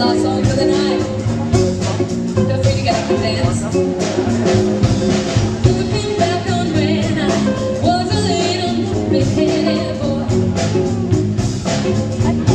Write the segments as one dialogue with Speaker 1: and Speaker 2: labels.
Speaker 1: last song for the night. Feel free to get up and dance. Looking back on when I was a little.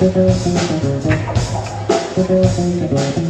Speaker 1: Thank you.